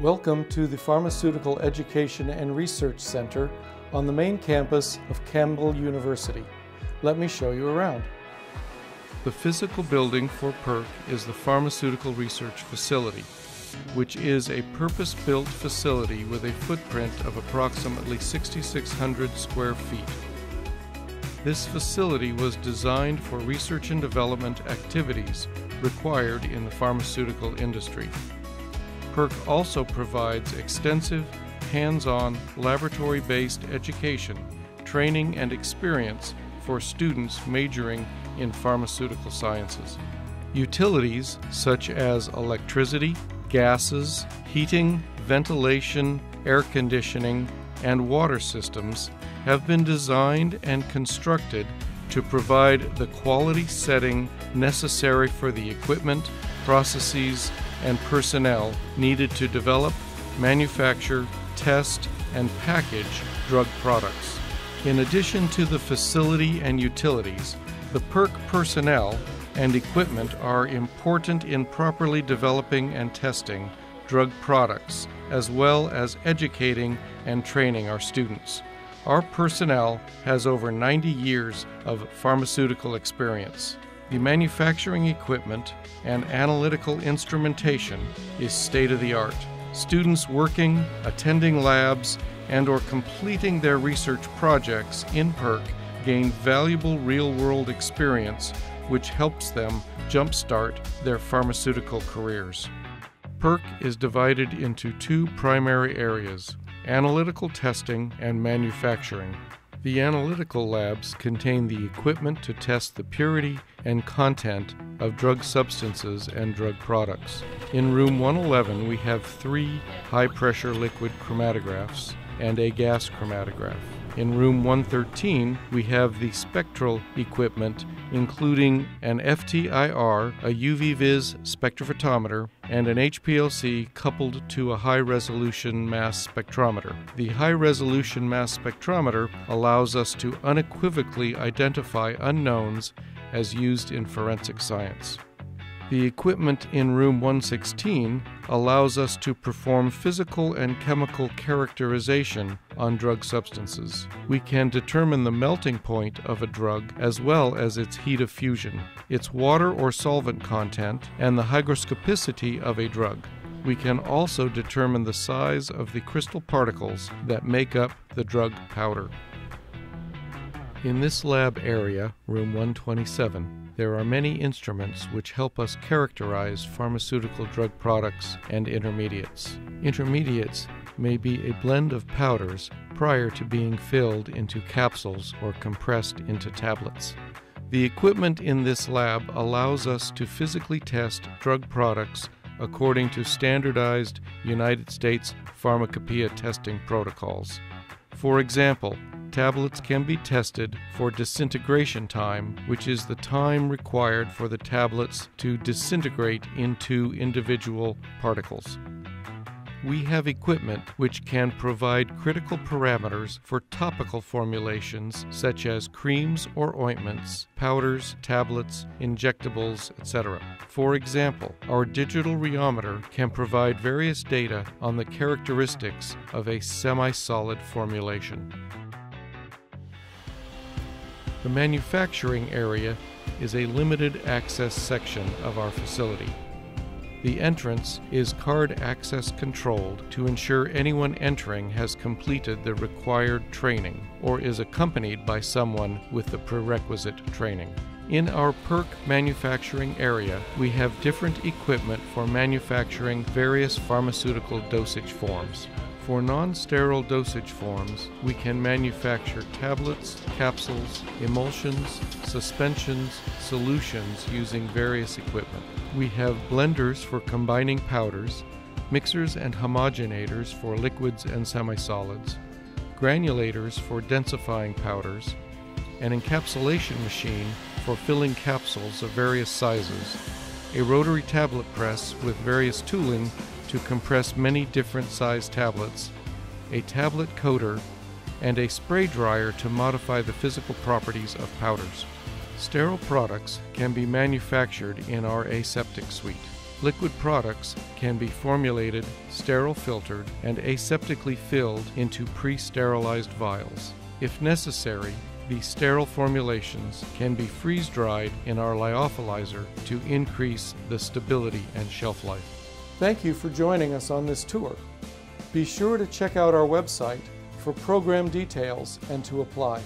Welcome to the Pharmaceutical Education and Research Center on the main campus of Campbell University. Let me show you around. The physical building for PERC is the Pharmaceutical Research Facility, which is a purpose built facility with a footprint of approximately 6,600 square feet. This facility was designed for research and development activities required in the pharmaceutical industry. PERC also provides extensive, hands on, laboratory based education, training, and experience for students majoring in pharmaceutical sciences. Utilities such as electricity, gases, heating, ventilation, air conditioning, and water systems have been designed and constructed to provide the quality setting necessary for the equipment, processes, and personnel needed to develop, manufacture, test, and package drug products. In addition to the facility and utilities, the PERC personnel and equipment are important in properly developing and testing drug products, as well as educating and training our students. Our personnel has over 90 years of pharmaceutical experience. The manufacturing equipment and analytical instrumentation is state of the art. Students working, attending labs, and or completing their research projects in PERC gain valuable real-world experience which helps them jumpstart their pharmaceutical careers. PERC is divided into two primary areas analytical testing and manufacturing. The analytical labs contain the equipment to test the purity and content of drug substances and drug products. In room 111, we have three high pressure liquid chromatographs and a gas chromatograph. In room 113, we have the spectral equipment, including an FTIR, a UV-Vis spectrophotometer, and an HPLC coupled to a high resolution mass spectrometer. The high resolution mass spectrometer allows us to unequivocally identify unknowns as used in forensic science. The equipment in room 116 allows us to perform physical and chemical characterization on drug substances. We can determine the melting point of a drug as well as its heat of fusion, its water or solvent content, and the hygroscopicity of a drug. We can also determine the size of the crystal particles that make up the drug powder. In this lab area, room 127, there are many instruments which help us characterize pharmaceutical drug products and intermediates. Intermediates may be a blend of powders prior to being filled into capsules or compressed into tablets. The equipment in this lab allows us to physically test drug products according to standardized United States pharmacopoeia testing protocols. For example, tablets can be tested for disintegration time, which is the time required for the tablets to disintegrate into individual particles. We have equipment which can provide critical parameters for topical formulations such as creams or ointments, powders, tablets, injectables, etc. For example, our digital rheometer can provide various data on the characteristics of a semi solid formulation. The manufacturing area is a limited access section of our facility. The entrance is card access controlled to ensure anyone entering has completed the required training or is accompanied by someone with the prerequisite training. In our PERC manufacturing area, we have different equipment for manufacturing various pharmaceutical dosage forms. For non sterile dosage forms, we can manufacture tablets, capsules, emulsions, suspensions, solutions using various equipment. We have blenders for combining powders, mixers and homogenators for liquids and semisolids, granulators for densifying powders, an encapsulation machine for filling capsules of various sizes, a rotary tablet press with various tooling to compress many different size tablets, a tablet coater, and a spray dryer to modify the physical properties of powders. Sterile products can be manufactured in our aseptic suite. Liquid products can be formulated, sterile filtered, and aseptically filled into pre-sterilized vials. If necessary, these sterile formulations can be freeze dried in our lyophilizer to increase the stability and shelf life. Thank you for joining us on this tour. Be sure to check out our website for program details and to apply.